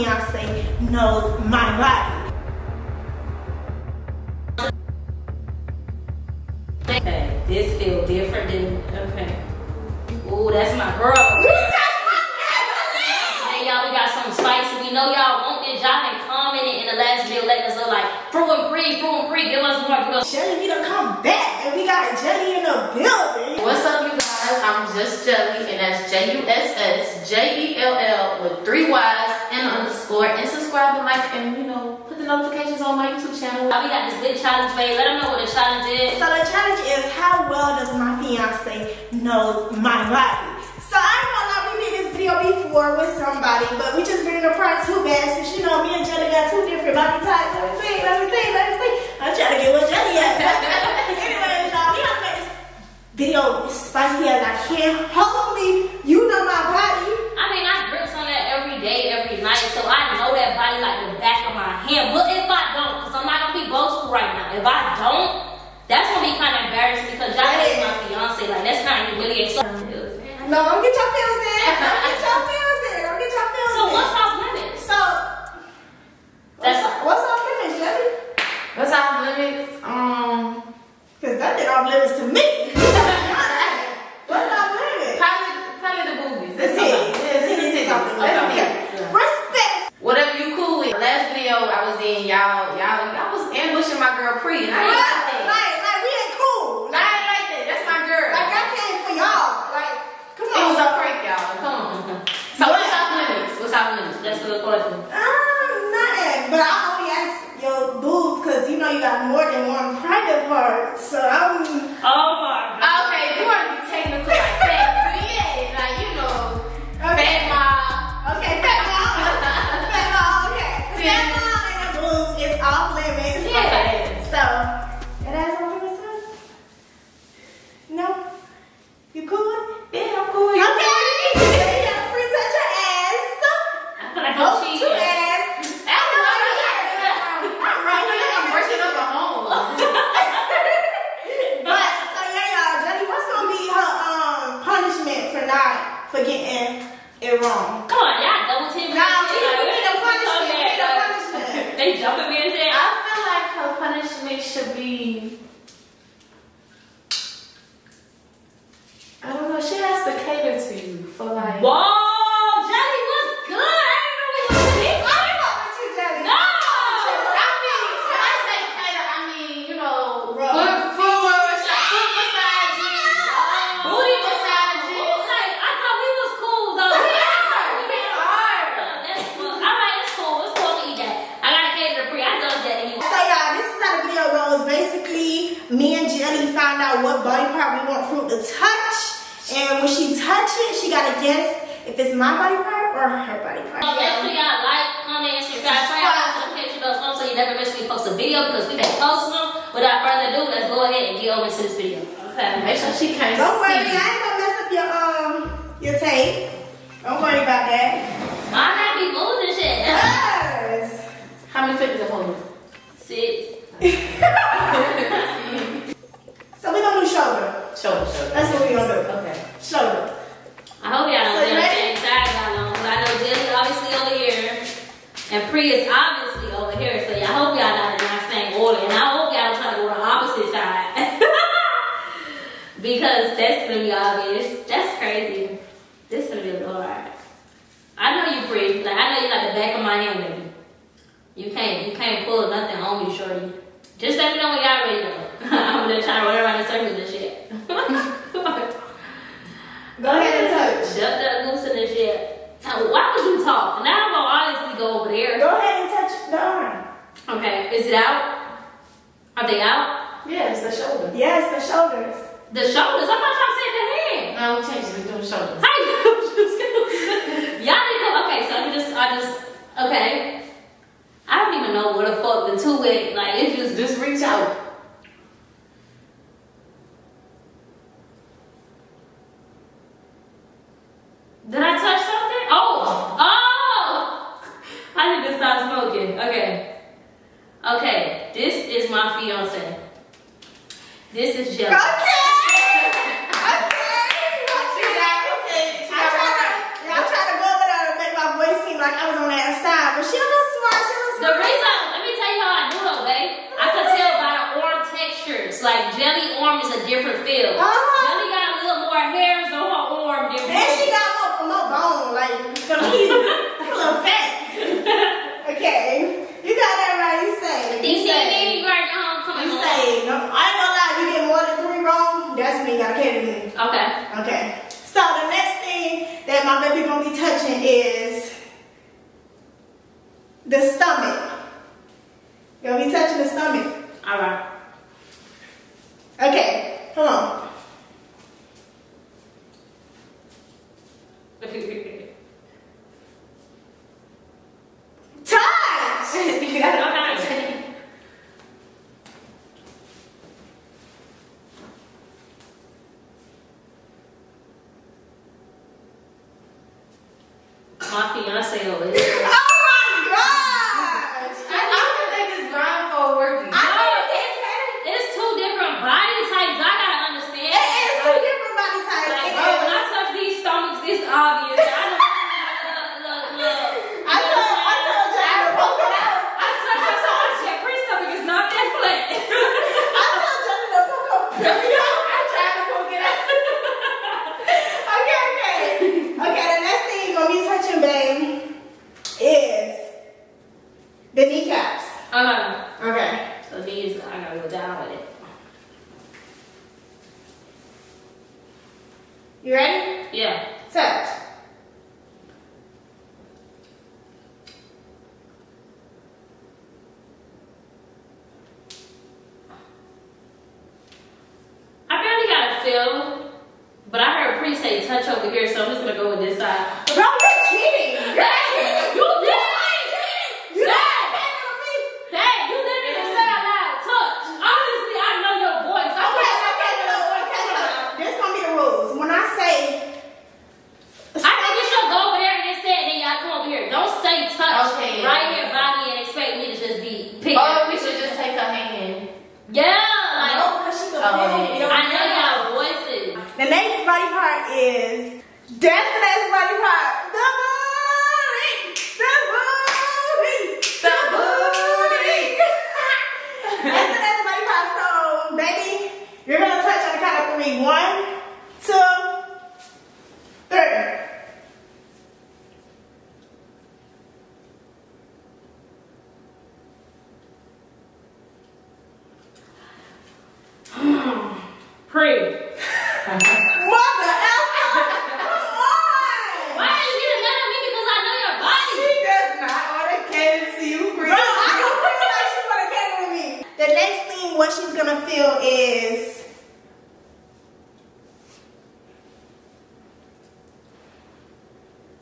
fiance knows my body. Okay, this feel different than okay. Ooh, that's my girl. Hey y'all, we got something spicy. We know y'all want this. Y'all been commenting in the last video letting us know like Fru and Pree, Fru and Pree, give us more. Give us Jelly, we done come back and we got Jelly in the building. What's up, you guys? I'm just Jelly, and that's J U S S J E L L with three Y's and underscore. And subscribe and like, and you know, put the notifications on my YouTube channel. we got this big challenge made. Let them know what the challenge is. So the challenge is how well does my fiance knows my body? So I ain't gonna lie, we did this video before with somebody, but we just bringing the part too bad since you know me and Jelly got two different body types. Let me see, let me see, let me see. I'm trying to get what Jelly at. Anyways, y'all, we have to make video as spicy as I can. Hopefully, you know my body. I mean, I grips on that every day, every night, so I know that body like the back of my hand. But if I don't, because I'm not gonna be boastful right now. If I don't, that's gonna be kind of embarrassing because y'all is my fiance. Like that's kind of humiliating. So, No, don't get your feels in. Don't get your feels in. Don't get your feels so what's off limits? So, That's- what's off limits, Jelly? What's off limits? Um, Because that did off limits to me. what's off limits? probably, probably the boobies. The titties. The titties. Okay. Okay. Respect. Whatever you cool with. Last video I was in, y'all, y'all, I was ambushing my girl Pree, and I ain't like Like, that. like, like, we ain't cool. I Like, ain't like that. That's my girl. like I came for y'all. Like, come on. It was a prank, y'all. Come on. So what's off limits? What's off limits? That's a good question. Um, nothing. But I only asked your boobs because you know you got more than one private part. So I'm. Oh my god. Me I feel like her punishment should be. I don't know. She has to cater to you for like. Whoa, Jelly was good. I didn't know we was this. I fuck with you, Jelly. No. I mean, when I say cater, I mean you know Rub. foot, foot, foot massages, booty massages. Like, I thought we was cool though. We are. We are. That's cool. All right, it's cool. It's cool to eat that. I gotta cater to Pree. I done that anyway. So y'all, this is how the video goes. Basically, me and found out what body part we want Fruit to touch. And when she touch it, she gotta guess if it's my body part or her body part. So make sure y'all like, comment, and subscribe. Turn y'all notification bells on so you never miss me post a video because we been posting them. Without further ado, let's go ahead and get over to this video. Okay. Make sure she can't Don't worry, I ain't gonna mess up your um your tape. Don't worry about that. Mine not be moving and shit. Yes. How many fingers are holding? six. So we gonna do shoulder. Shoulder, shoulder. That's what we gonna do. Okay. Shoulder. I hope y'all So don't you get the same side y'all on. Cause I know Jelly obviously over here. And Pree is obviously over here. So y'all hope y'all not in the same order. And I hope y'all try to go on the opposite side. because that's gonna be obvious. That's crazy. This is gonna be a little hard. I know you Pree. Like I know you like the back of my hand, baby. You can't you can't pull nothing on me, shorty. Just let me know when y'all ready though. I'm gonna try to run around the circles and shit. Go ahead and touch. Shut that loose and shit. Now, why would you talk? Now I'm gonna honestly go over there. Go ahead and touch the arm. Okay, is it out? Are they out? Yeah, the shoulder. Yes, the shoulders. The shoulders? I'm not trying to say the hand. No, we changed it. We're doing shoulders. How you just gonna Y'all need to okay, so I just I just okay. I don't even know what the fuck the two went. Like it's just Just reach out. Like Jelly arm is a different feel. Uh-huh. Jelly got a little more hairs on her arm than And she got more, more bone, like a little fat. okay. You got that right, you say. You, oh, you say right now coming You say, no, I ain't gonna lie, you get more than three wrong, that's when you gotta carry me. Okay. Okay. So the next thing that my baby gonna be touching is the stomach. Gonna be touching the stomach. Alright. body You ready? Yeah. Touch. 3, 1.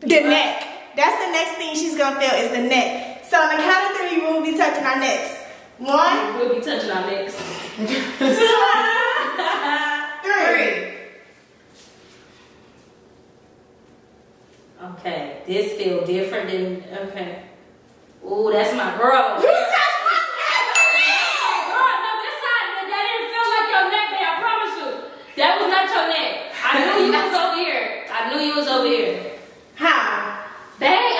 The neck. That's the next thing she's gonna feel is the neck. So on the count of three, we will be touching our necks. One. We'll be touching our necks. three. Okay, this feel different than, okay. Ooh, that's my girl. You touched my neck! Yeah, girl, no, this not, that didn't feel like your neck, man, I promise you. That was not your neck. I knew you was over here. I knew you was over here. Bang!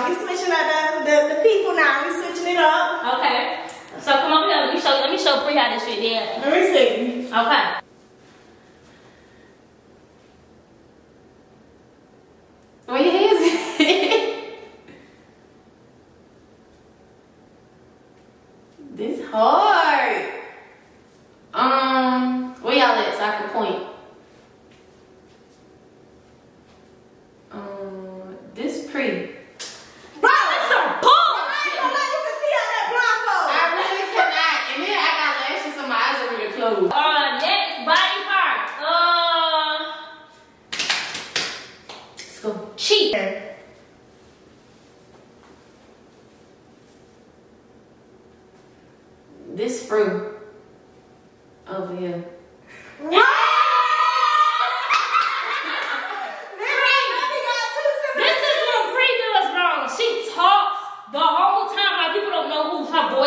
now. We switching up the, the, the people now. We switching it up. Okay. So come over here. Let me show let me show Pree how this shit did. Yeah. Let me see. Okay. When you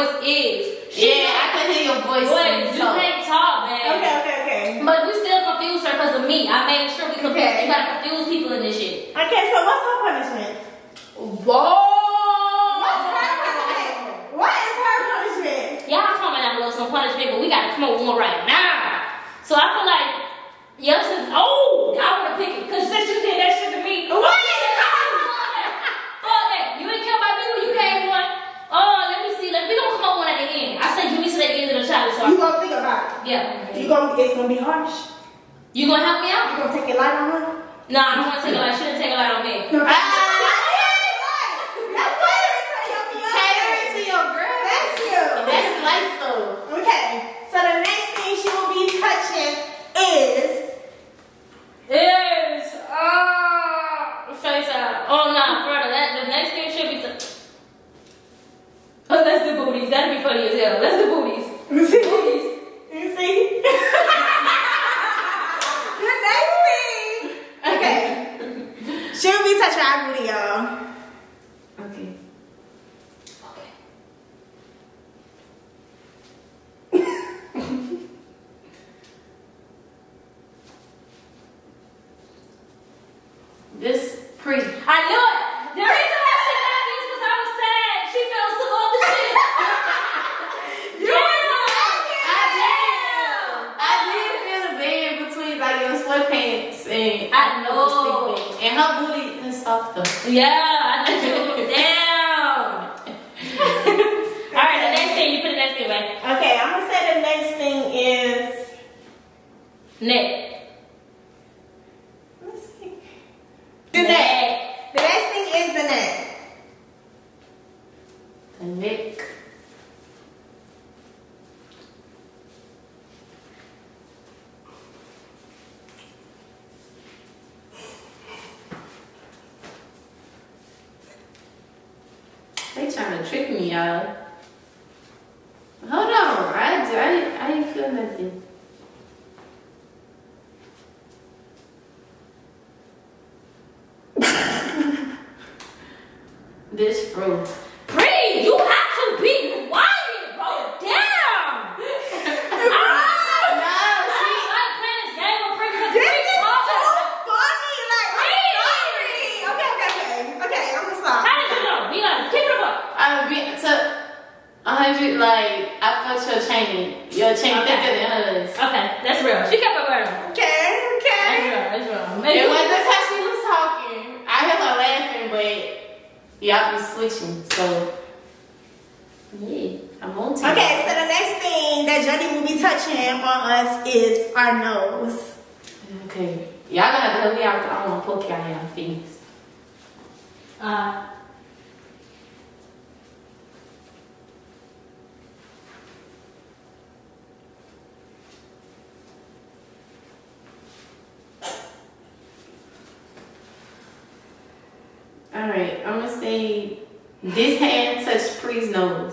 voice is. She yeah, I can hear your voice. You talk. can't talk, man. Okay, okay, okay. But we still confused her because of me. I made sure we confused. Okay. You gotta confuse people in this shit. Okay, so what's her punishment? Whoa. What's her punishment, but we gotta come up with one right now. So I it's gonna be harsh. You gonna help me out? You gonna take your light on her? No, nah, I don't wanna take a light. She didn't take a light on me. No. Ah! Okay, so the next thing she will be touching is is uh face out. Oh no, nah, brother, that the next thing should be touching. oh. Let's do booties. That'd be funny as hell. That's the booties. booties. Yeah. know. Hold on, I, I, I didn't feel nothing. this fruit. that Jenny will be touching on us is our nose. Okay. Y'all gonna help me out I want to poke y'all in your face. Uh, All right, I'm gonna say this hand touched Pree's nose.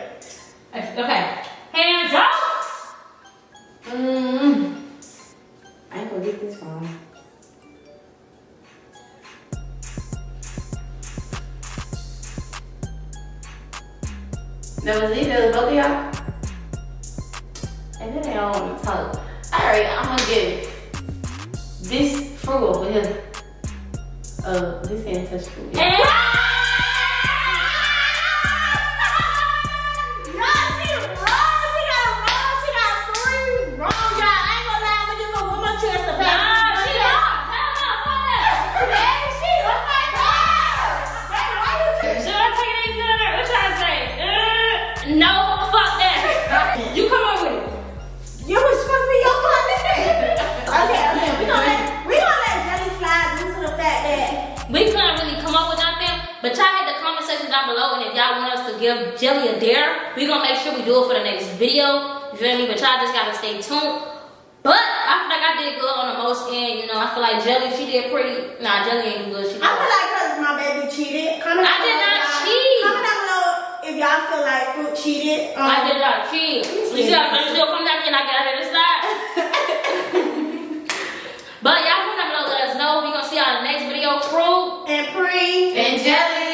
give Jelly a dare. We're gonna make sure we do it for the next video. You feel me? But y'all just gotta stay tuned. But I feel like I did good on the most end, you know. I feel like Jelly, she did pretty. Nah, Jelly ain't good. She did. I feel like because my baby cheated. Comment I did not cheat. Comment down below if y'all feel like Fruit cheated. Um, I did not cheat. You got to still come back in. I got it to side. but y'all comment down below. Let us know. We gonna see y'all in the next video. Fruit and Pree and, and Jelly.